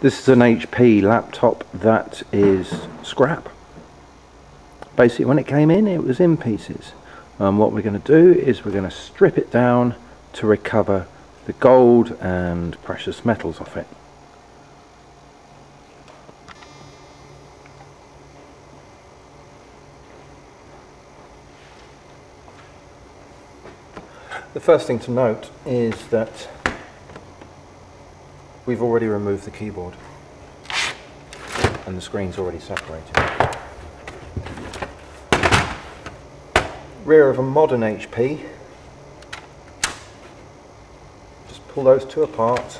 This is an HP laptop that is scrap. Basically when it came in it was in pieces. What we're going to do is we're going to strip it down to recover the gold and precious metals off it. The first thing to note is that we've already removed the keyboard and the screen's already separated. Rear of a modern HP, just pull those two apart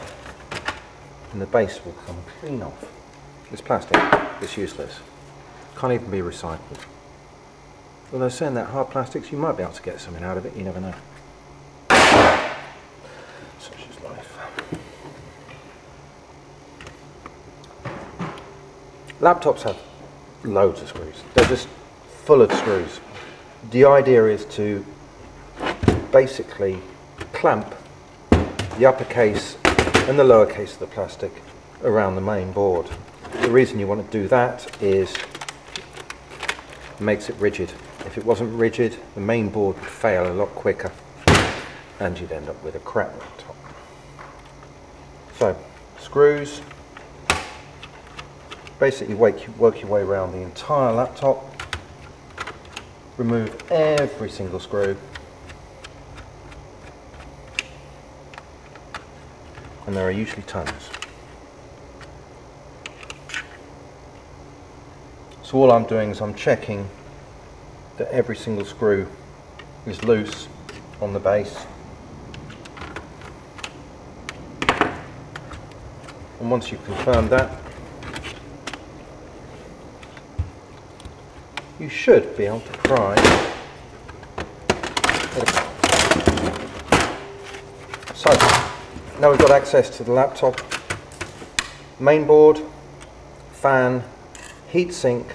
and the base will come clean off. It's plastic, it's useless, can't even be recycled. Although saying that hard plastics, you might be able to get something out of it, you never know. Laptops have loads of screws. They're just full of screws. The idea is to basically clamp the upper case and the lower case of the plastic around the main board. The reason you want to do that is it makes it rigid. If it wasn't rigid, the main board would fail a lot quicker and you'd end up with a crap laptop. So, screws, basically work, work your way around the entire laptop, remove every single screw, and there are usually tons. So all I'm doing is I'm checking that every single screw is loose on the base. And once you've confirmed that, you should be able to pry so now we've got access to the laptop. Mainboard fan heatsink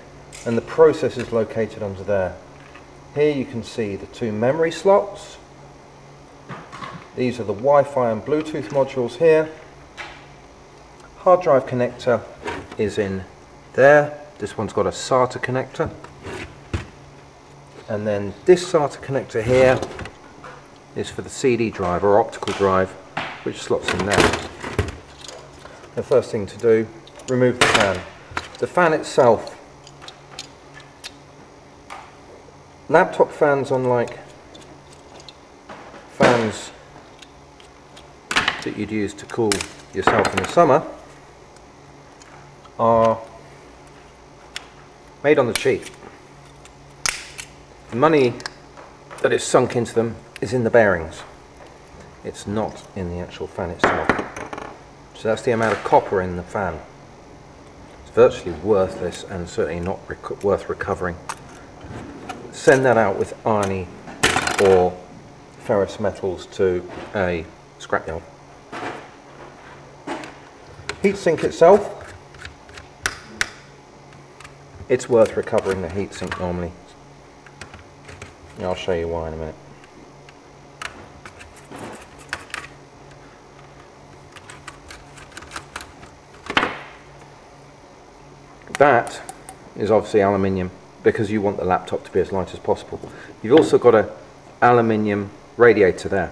and the processors located under there. Here you can see the two memory slots. These are the Wi-Fi and Bluetooth modules here. Hard drive connector is in there. This one's got a SATA connector and then this SATA connector here is for the CD drive or optical drive which slots in there. The first thing to do, remove the fan. The fan itself, laptop fans unlike fans that you'd use to cool yourself in the summer are made on the cheap. Money that is sunk into them is in the bearings. It's not in the actual fan itself. So that's the amount of copper in the fan. It's virtually worthless and certainly not rec worth recovering. Send that out with irony or ferrous metals to a scrapyard. Heatsink itself, it's worth recovering the heatsink normally. I'll show you why in a minute. That is obviously aluminium because you want the laptop to be as light as possible. You've also got a aluminium radiator there.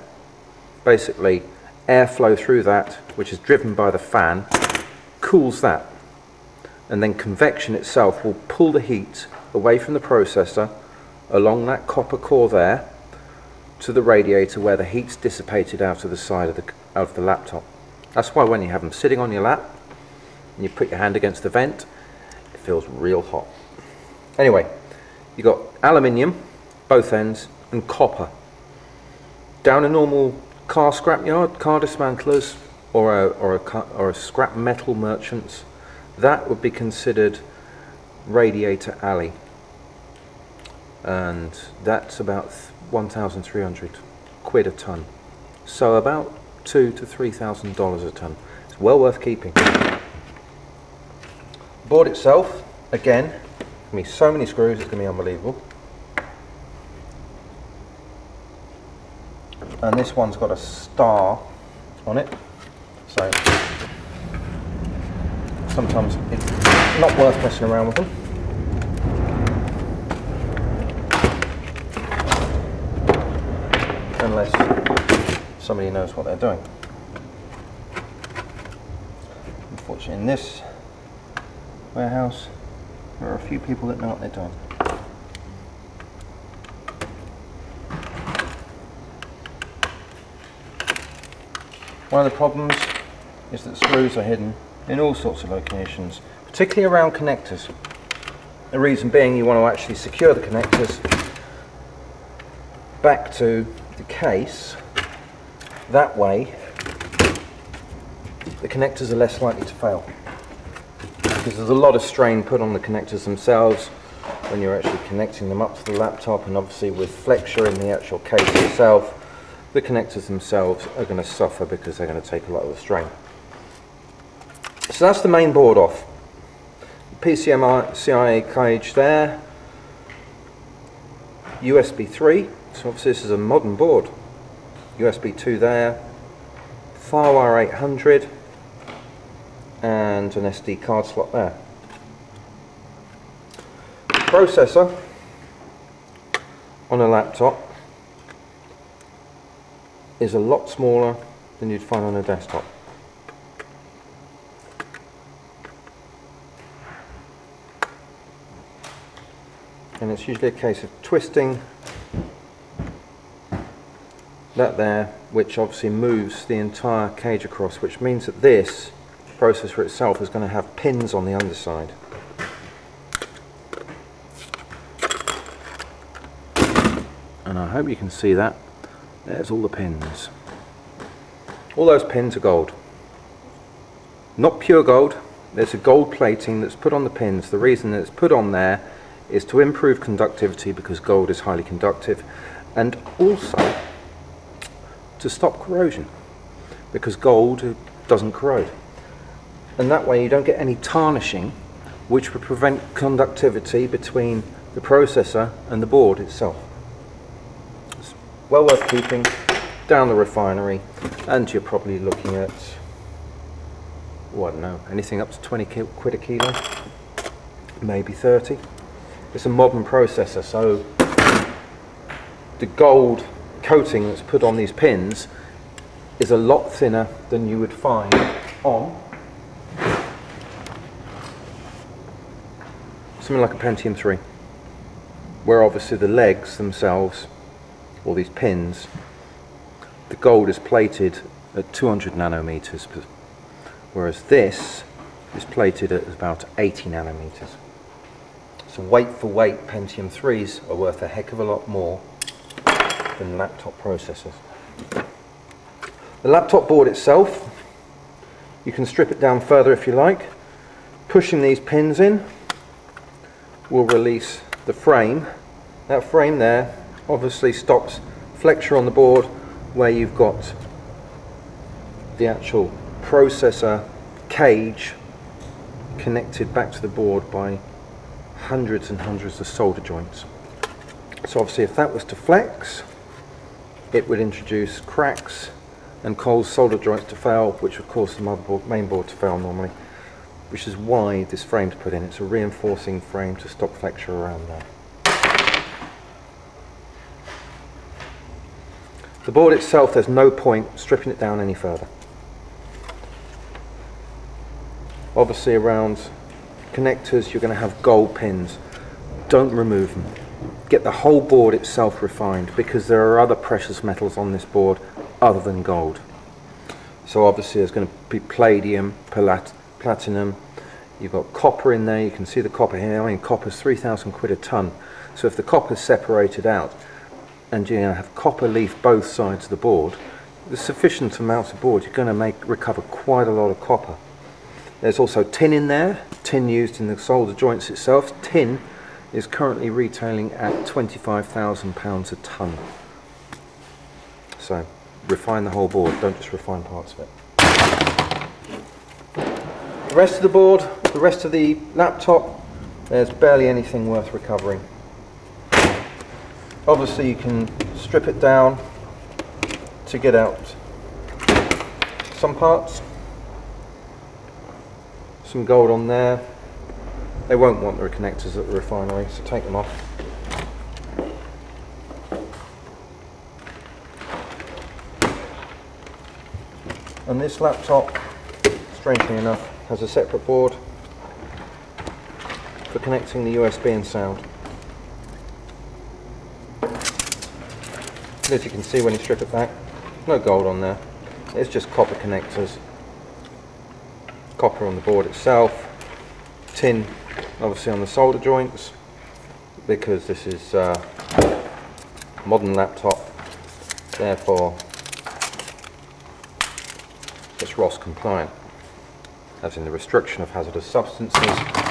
Basically, airflow through that, which is driven by the fan, cools that. And then convection itself will pull the heat away from the processor along that copper core there to the radiator where the heat's dissipated out of the side of the, of the laptop. That's why when you have them sitting on your lap and you put your hand against the vent, it feels real hot. Anyway, you've got aluminium, both ends, and copper. Down a normal car scrapyard, car dismantlers, or a, or, a, or a scrap metal merchants, that would be considered radiator alley and that's about 1,300 quid a ton. So about two to three thousand dollars a ton. It's well worth keeping. Board itself, again, gonna be so many screws, it's gonna be unbelievable. And this one's got a star on it. So sometimes it's not worth messing around with them. Unless somebody knows what they're doing. Unfortunately in this warehouse there are a few people that know what they're doing. One of the problems is that screws are hidden in all sorts of locations, particularly around connectors. The reason being you want to actually secure the connectors back to the case. That way the connectors are less likely to fail. Because there's a lot of strain put on the connectors themselves when you're actually connecting them up to the laptop and obviously with flexure in the actual case itself the connectors themselves are going to suffer because they're going to take a lot of the strain. So that's the main board off. PCMCIA cage there, USB 3, so obviously this is a modern board. USB 2 there, FireWire 800 and an SD card slot there. Processor on a laptop is a lot smaller than you'd find on a desktop. And it's usually a case of twisting that there, which obviously moves the entire cage across, which means that this processor itself is going to have pins on the underside. And I hope you can see that. There's all the pins. All those pins are gold. Not pure gold, there's a gold plating that's put on the pins. The reason that it's put on there is to improve conductivity because gold is highly conductive and also to stop corrosion because gold doesn't corrode. And that way you don't get any tarnishing which would prevent conductivity between the processor and the board itself well worth keeping down the refinery and you're probably looking at oh, I don't know anything up to 20 quid a kilo maybe 30 it's a modern processor so the gold coating that's put on these pins is a lot thinner than you would find on something like a Pentium 3 where obviously the legs themselves or these pins, the gold is plated at 200 nanometers, whereas this is plated at about 80 nanometers. So weight for weight Pentium 3s are worth a heck of a lot more than laptop processors. The laptop board itself, you can strip it down further if you like. Pushing these pins in will release the frame. That frame there obviously stops flexure on the board where you've got the actual processor cage connected back to the board by hundreds and hundreds of solder joints. So obviously if that was to flex, it would introduce cracks and cause solder joints to fail, which would cause the motherboard, main board to fail normally, which is why this frame's put in. It's a reinforcing frame to stop flexure around there. The board itself, there's no point stripping it down any further. Obviously around connectors you're going to have gold pins. Don't remove them. Get the whole board itself refined because there are other precious metals on this board other than gold. So obviously there's going to be palladium, plat platinum, you've got copper in there, you can see the copper here, I mean copper's 3,000 quid a ton. So if the copper's separated out, and you have copper leaf both sides of the board, the sufficient amount of board, you're going to make recover quite a lot of copper. There's also tin in there, tin used in the solder joints itself. Tin is currently retailing at £25,000 a tonne. So refine the whole board, don't just refine parts of it. The rest of the board, the rest of the laptop, there's barely anything worth recovering. Obviously you can strip it down to get out some parts. some gold on there. They won't want the connectors at the refinery, so take them off. And this laptop, strangely enough, has a separate board for connecting the USB and sound. As you can see when you strip it back, no gold on there. It's just copper connectors. Copper on the board itself. Tin, obviously on the solder joints, because this is uh, a modern laptop. Therefore, it's RoHS compliant, as in the restriction of hazardous substances,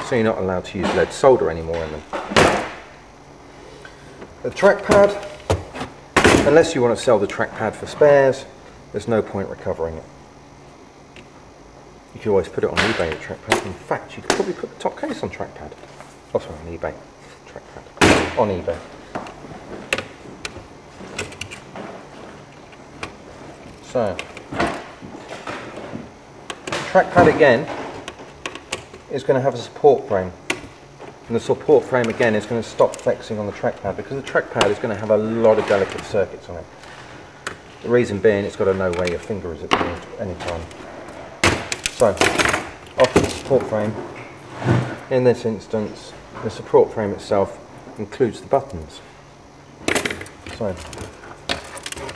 so you're not allowed to use lead solder anymore in them. The trackpad, unless you want to sell the trackpad for spares, there's no point recovering it. You always put it on eBay, trackpad. In fact, you could probably put the top case on trackpad. Oh, sorry, on eBay. Trackpad. On eBay. So, trackpad again is going to have a support frame. And the support frame again is going to stop flexing on the trackpad because the trackpad is going to have a lot of delicate circuits on it. The reason being it's got to know where your finger is at any time. So, off the support frame. In this instance, the support frame itself includes the buttons. So,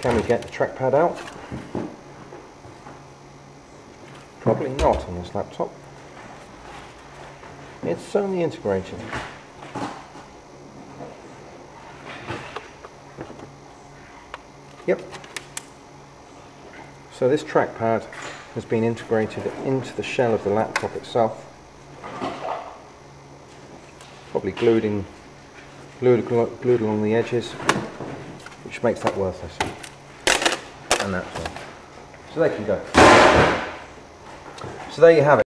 can we get the trackpad out? Probably not on this laptop. It's only integrated. Yep. So this trackpad has been integrated into the shell of the laptop itself. Probably glued in, glued, glued along the edges, which makes that worthless. And that's all. So they can go. So there you have it.